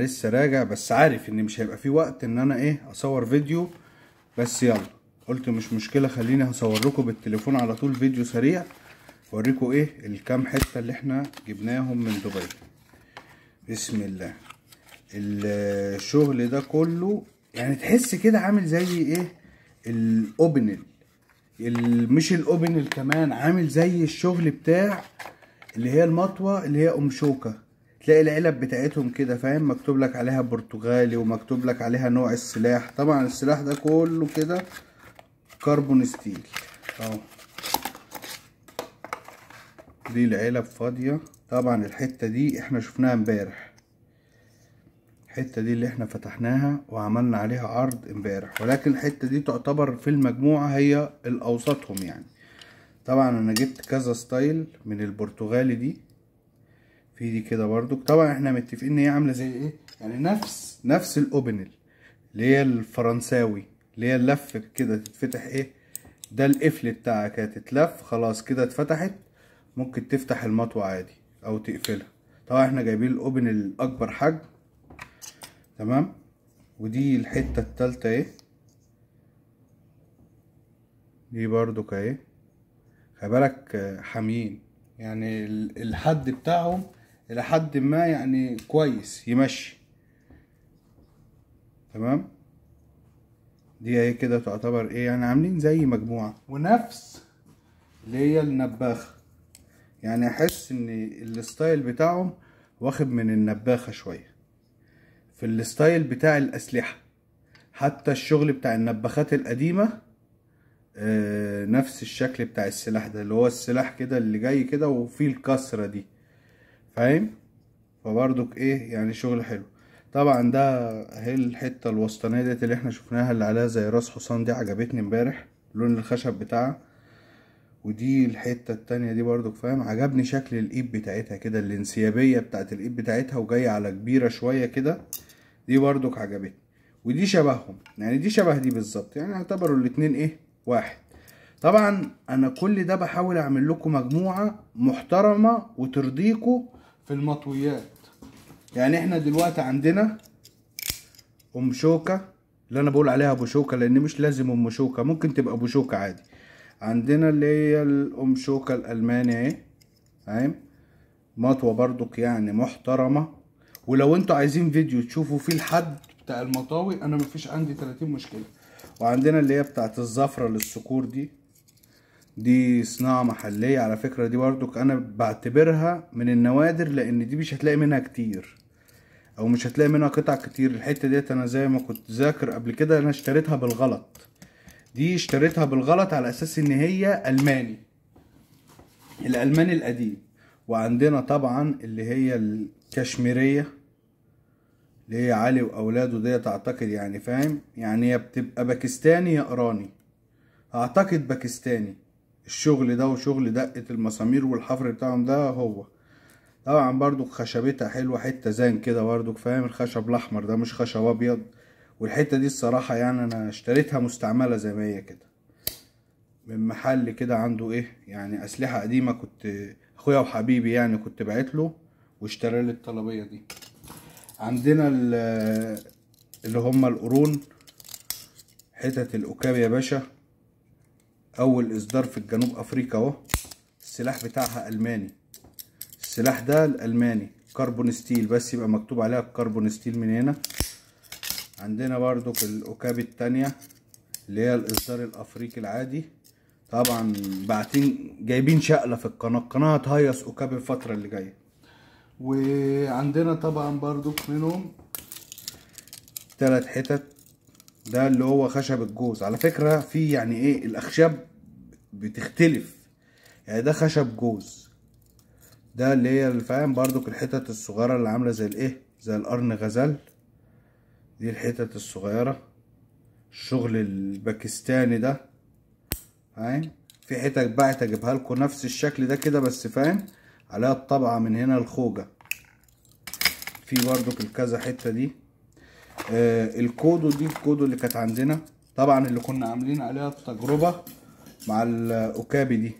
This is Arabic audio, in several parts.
لسه راجع بس عارف إن مش هيبقى في وقت إن أنا إيه أصور فيديو. بس يلا قلت مش مشكلة خليني هصور لكم بالتليفون على طول فيديو سريع اوريكم إيه الكام حتة اللي إحنا جبناهم من دبي. بسم الله. الشغل ده كله يعني تحس كده عامل زي إيه الأوبنل. ال- مش الأوبنل كمان عامل زي الشغل بتاع اللي هي المطوة اللي هي أم شوكة. تلاقي العلب بتاعتهم كده فاهم؟ مكتوب لك عليها برتغالي ومكتوب لك عليها نوع السلاح. طبعا السلاح ده كله كده carbon steel أهو. دي العلب فاضية. طبعا الحتة دي إحنا شفناها امبارح. الحتة دي اللي إحنا فتحناها وعملنا عليها عرض امبارح. ولكن الحتة دي تعتبر في المجموعة هي الأوسطهم يعني. طبعا أنا جبت كذا style من البرتغالي دي. في دي كده برضو. طبعا إحنا متفقين إن هي عاملة زي إيه؟ يعني نفس نفس ال Opinel اللي هي الفرنساوي اللي هي اللف كده تتفتح إيه؟ ده القفل بتاعها كده تتلف خلاص كده اتفتحت ممكن تفتح المطوة عادي أو تقفلها. طبعا إحنا جايبين ال Opinel الأكبر حجم. تمام؟ ودي الحتة التالتة إيه؟ دي برضو اهي خلي بالك آه، حاميين. يعني ال- الحد بتاعهم إلى حد ما يعني كويس يمشي. تمام؟ دي اهي كده تعتبر إيه؟ يعني عاملين زي مجموعة. ونفس اللي هي النباخة. يعني أحس إن ال style بتاعهم واخد من النباخة شوية. في ال style بتاع الأسلحة. حتى الشغل بتاع النباخات القديمة آه، نفس الشكل بتاع السلاح ده اللي هو السلاح كده اللي جاي كده وفيه الكسرة دي. فاهم؟ فبرضك إيه يعني شغل حلو. طبعا ده اهي الحتة الوسطانية ديت اللي إحنا شفناها اللي عليها زي راس حصان دي عجبتني امبارح لون الخشب بتاعها. ودي الحتة التانية دي برضك فاهم؟ عجبني شكل الإيد بتاعتها كده الانسيابية بتاعت الإيد بتاعتها وجاية على كبيرة شوية كده. دي برضك عجبتني. ودي شبههم يعني دي شبه دي بالظبط يعني اعتبروا الاتنين إيه واحد. طبعا أنا كل ده بحاول أعمل لكم مجموعة محترمة وترضيكم في المطويات. يعني إحنا دلوقتي عندنا أم شوكة اللي أنا بقول عليها أبو شوكة لأن مش لازم أم شوكة ممكن تبقى أبو شوكة عادي. عندنا اللي هي الأم شوكة الألماني أهي فاهم مطوة برضك يعني محترمة. ولو أنتوا عايزين فيديو تشوفوا فيه الحد بتاع المطاوي أنا مفيش عندي 30 مشكلة. وعندنا اللي هي بتاعت الزفرة للصقور دي. دي صناعة محلية على فكرة دي برضك أنا بعتبرها من النوادر لأن دي مش هتلاقي منها كتير أو مش هتلاقي منها قطع كتير. الحتة ديت أنا زي ما كنت ذاكر قبل كده أنا اشتريتها بالغلط. دي اشتريتها بالغلط على أساس إن هي ألماني الألماني القديم. وعندنا طبعا اللي هي الكشميرية اللي هي علي وأولاده ديت أعتقد يعني فاهم؟ يعني هي بتبقى باكستاني يا إيراني. أعتقد باكستاني. الشغل ده وشغل دقة المسامير والحفر بتاعهم ده هو. طبعا برضو خشبتها حلوة حتة زين كده برضو فاهم؟ الخشب الأحمر ده مش خشب أبيض. والحتة دي الصراحة يعني أنا اشتريتها مستعملة زي ما هي كده. من محل كده عنده إيه يعني أسلحة قديمة كنت أخويا وحبيبي يعني كنت بعت له واشترى لي الطلبية دي. عندنا ال- اللي هم القرون حتت الأوكابي يا باشا. أول إصدار في الجنوب أفريقيا أهو. السلاح بتاعها ألماني. السلاح ده الألماني. carbon steel بس يبقى مكتوب عليها carbon steel من هنا. عندنا برضو الأكاب التانية اللي هي الإصدار الأفريقي العادي. طبعا باعتين جايبين شقلة في القناة. القناة هتهيص أكاب الفترة اللي جاية. وعندنا طبعا برضو منهم تلات حتت. ده اللي هو خشب الجوز. على فكرة في يعني إيه الأخشاب بتختلف. يعني ده خشب جوز. ده اللي هي الفاهم برضو الحتت الصغيرة اللي عاملة زي الايه؟ زي القرن غزال دي الحتت الصغيرة. الشغل الباكستاني ده. فاهم؟ في حتت بعت اجيبها لكم نفس الشكل ده كده بس فاهم؟ عليها الطبعة من هنا الخوجة في برضو الكذا حتة دي. آه الكودو دي الكودو اللي كانت عندنا. طبعا اللي كنا عاملين عليها التجربة مع الأوكابي دي.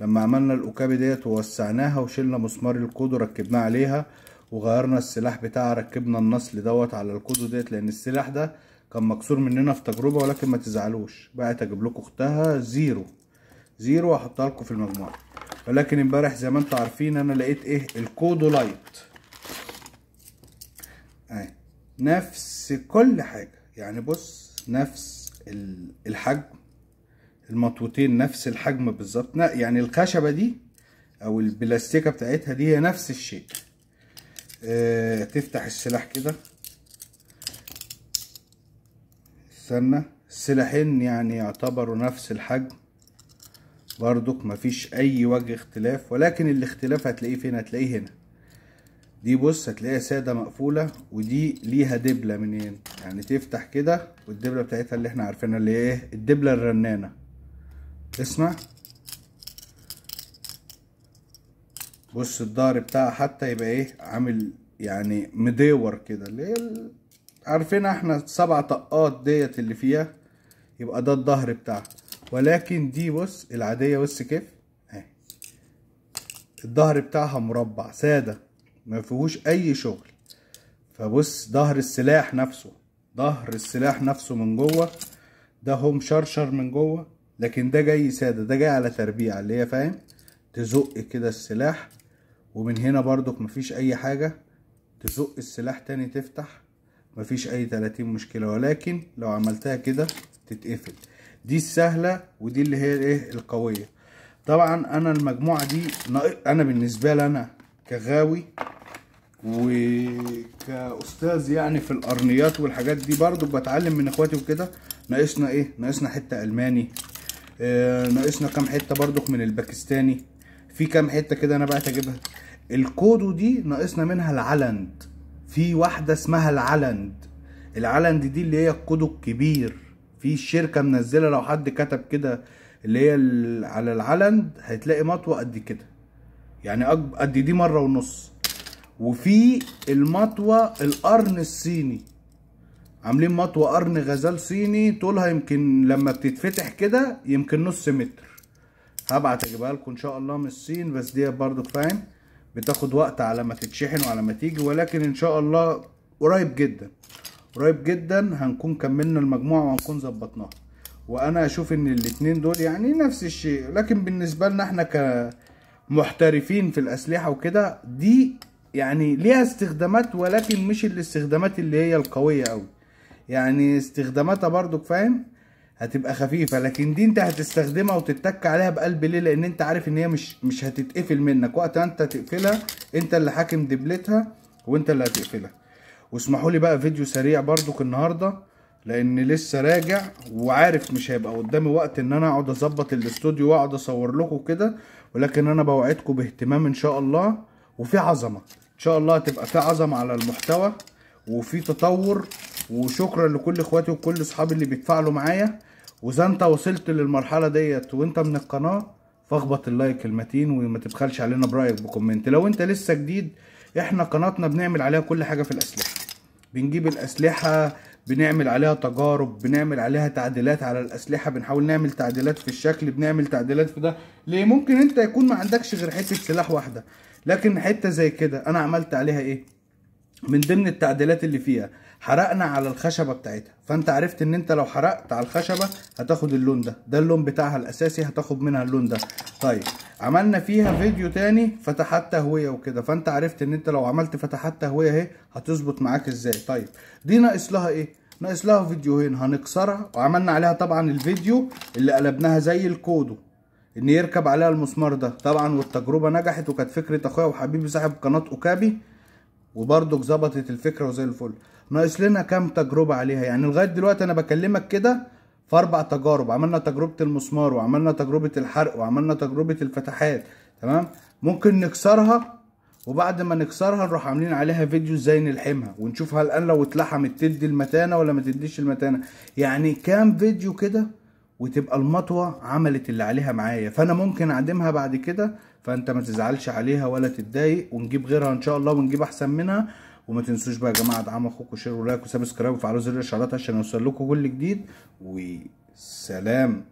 لما عملنا الأوكابي ديت ووسعناها وشلنا مسمار الكودو ركبناه عليها وغيرنا السلاح بتاعها ركبنا النصل دوت على الكودو ديت لأن السلاح ده كان مكسور مننا في تجربة ولكن ما تزعلوش. بقى أجيب لكم أختها zero. zero وأحطها لكم في المجموعة. ولكن امبارح زي ما أنتم عارفين أنا لقيت إيه؟ الكودو Lite. أهي. نفس كل حاجة. يعني بص نفس الحجم. المطوتين نفس الحجم بالظبط. يعني الخشبة دي أو البلاستيكة بتاعتها دي هي نفس الشيء. آه تفتح السلاح كده. استنى. السلاحين يعني يعتبروا نفس الحجم. برضك مفيش أي وجه اختلاف ولكن الاختلاف هتلاقيه فين؟ هتلاقيه هنا. دي بص هتلاقيها سادة مقفولة ودي ليها دبلة منين؟ يعني تفتح كده والدبلة بتاعتها اللي إحنا عارفينها اللي هي إيه؟ الدبلة الرنانة. اسمع. بص الظهر بتاعها حتى يبقى إيه عامل يعني مدور كده. اللي هي عارفينها إحنا سبع طقات ديت اللي فيها؟ يبقى ده الظهر بتاعها. ولكن دي بص العادية بص كيف؟ أهي. الظهر بتاعها مربع سادة ما فيهوش أي شغل. فبص ظهر السلاح نفسه. ظهر السلاح نفسه من جوه ده هو مشرشر من جوه. لكن ده جاي سادة ده جاي على تربيع اللي هي فاهم؟ تزق كده السلاح ومن هنا برضك مفيش أي حاجة تزق السلاح تاني تفتح مفيش أي 30 مشكلة. ولكن لو عملتها كده تتقفل. دي السهلة ودي اللي هي الايه القوية. طبعا أنا المجموعة دي أنا بالنسبة لي أنا كغاوي وكأستاذ يعني في القرنيات والحاجات دي برضو بتعلم من إخواتي وكده ناقصنا إيه؟ ناقصنا حتة ألماني ناقصنا كام حتة برضو من الباكستاني. في كام حتة كده أنا بقى اجيبها الكودو دي ناقصنا منها العلند. في واحدة اسمها العلند. العلند دي اللي هي الكودو الكبير. في شركة منزلة لو حد كتب كده اللي هي على العلند هتلاقي مطوة قد كده. يعني قد دي مرة ونص. وفي المطوة القرن الصيني. عاملين مطوة قرن غزال صيني طولها يمكن لما بتتفتح كده يمكن نص متر. هبعت أجيبها لكم إن شاء الله من الصين بس دي برضو فاهم بتاخد وقت على ما تتشحن وعلى ما تيجي ولكن إن شاء الله قريب جدا. قريب جدا هنكون كملنا المجموعة وهنكون ظبطناها. وأنا أشوف إن الاتنين دول يعني نفس الشيء لكن بالنسبة لنا إحنا كمحترفين في الأسلحة وكده دي يعني ليها استخدامات ولكن مش الاستخدامات اللي هي القوية قوي يعني استخداماتها برضو فاهم؟ هتبقى خفيفة لكن دي انت هتستخدمها وتتك عليها بقلب ليه؟ لأن انت عارف إن هي مش مش هتتقفل منك. وقت انت تقفلها انت اللي حاكم دبلتها وانت اللي هتقفلها. واسمحوا لي بقى فيديو سريع برضو النهارده لأن لسه راجع وعارف مش هيبقى قدامي وقت إن أنا أقعد أظبط الاستوديو وأقعد أصور لكم كده. ولكن أنا بوعدكم باهتمام إن شاء الله. وفي عظمة إن شاء الله هتبقى في عظمة على المحتوى. وفي تطور وشكرا لكل إخواتي وكل أصحابي اللي بيتفاعلوا معايا. وإذا أنت وصلت للمرحلة ديت وأنت من القناة فاخبط ال like المتين وما تبخلش علينا برأيك ب comment. لو أنت لسه جديد إحنا قناتنا بنعمل عليها كل حاجة في الأسلحة. بنجيب الأسلحة بنعمل عليها تجارب بنعمل عليها تعديلات على الأسلحة بنحاول نعمل تعديلات في الشكل بنعمل تعديلات في ده. ليه؟ ممكن أنت يكون ما عندكش غير حتة سلاح واحدة. لكن حتة زي كده أنا عملت عليها إيه؟ من ضمن التعديلات اللي فيها حرقنا على الخشبة بتاعتها. فأنت عرفت إن أنت لو حرقت على الخشبة هتاخد اللون ده. ده اللون بتاعها الأساسي هتاخد منها اللون ده. طيب عملنا فيها فيديو تاني فتحات تهوية وكده. فأنت عرفت إن أنت لو عملت فتحات تهوية أهي هتظبط معاك إزاي. طيب دي ناقص لها إيه؟ ناقص لها فيديوهين. هنكسرها وعملنا عليها طبعا الفيديو اللي قلبناها زي الكودو إن يركب عليها المسمار ده. طبعا والتجربة نجحت وكانت فكرة أخويا وحبيبي صاحب قناة أوكابي. وبرضك ظبطت الفكرة وزي الفل. ناقص لنا كام تجربة عليها؟ يعني لغاية دلوقتي أنا بكلمك كده في أربع تجارب. عملنا تجربة المسمار وعملنا تجربة الحرق وعملنا تجربة الفتحات تمام؟ ممكن نكسرها وبعد ما نكسرها نروح عاملين عليها فيديو إزاي نلحمها ونشوف هل الان لو اتلحمت تدي المتانة ولا ما تديش المتانة. يعني كام فيديو كده وتبقى المطوة عملت اللي عليها معايا. فأنا ممكن أعدمها بعد كده فانت ما تزعلش عليها ولا تتضايق ونجيب غيرها إن شاء الله ونجيب أحسن منها. وما تنسوش بقى يا جماعة ادعموا أخوكم share و like و subscribe وفعلوا زر الإشعارات عشان يوصل لكم كل جديد. وسلام.